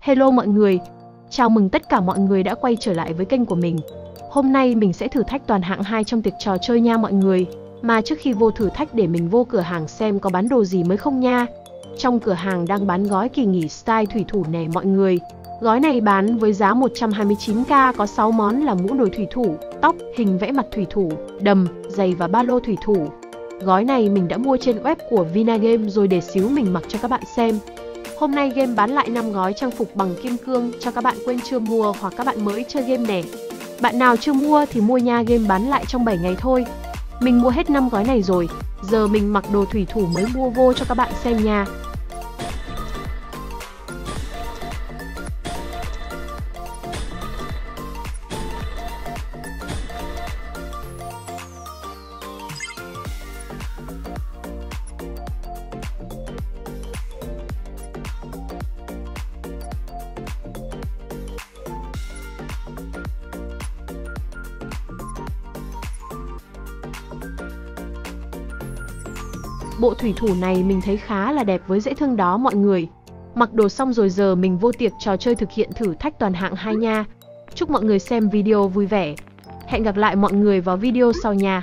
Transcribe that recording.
Hello mọi người, chào mừng tất cả mọi người đã quay trở lại với kênh của mình. Hôm nay mình sẽ thử thách toàn hạng 2 trong tiệc trò chơi nha mọi người. Mà trước khi vô thử thách để mình vô cửa hàng xem có bán đồ gì mới không nha. Trong cửa hàng đang bán gói kỳ nghỉ style thủy thủ nè mọi người. Gói này bán với giá 129k có 6 món là mũ nồi thủy thủ, tóc, hình vẽ mặt thủy thủ, đầm, giày và ba lô thủy thủ. Gói này mình đã mua trên web của Vinagame rồi để xíu mình mặc cho các bạn xem. Hôm nay game bán lại 5 gói trang phục bằng kim cương cho các bạn quên chưa mua hoặc các bạn mới chơi game nè. Bạn nào chưa mua thì mua nha game bán lại trong 7 ngày thôi. Mình mua hết 5 gói này rồi, giờ mình mặc đồ thủy thủ mới mua vô cho các bạn xem nha. Bộ thủy thủ này mình thấy khá là đẹp với dễ thương đó mọi người. Mặc đồ xong rồi giờ mình vô tiệc trò chơi thực hiện thử thách toàn hạng 2 nha. Chúc mọi người xem video vui vẻ. Hẹn gặp lại mọi người vào video sau nha.